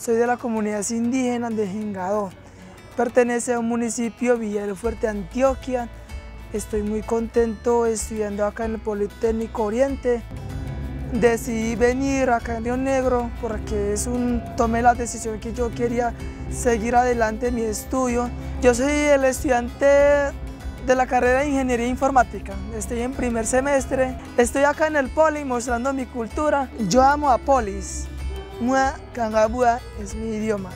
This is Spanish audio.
Soy de la comunidad indígena de Jingadó. Pertenece a un municipio Villa del Fuerte, Antioquia. Estoy muy contento estudiando acá en el Politécnico Oriente. Decidí venir acá en Río Negro porque es un, tomé la decisión que yo quería seguir adelante mi estudio. Yo soy el estudiante de la carrera de Ingeniería Informática. Estoy en primer semestre. Estoy acá en el Poli mostrando mi cultura. Yo amo a Polis. Mua Kangabua es mi idioma.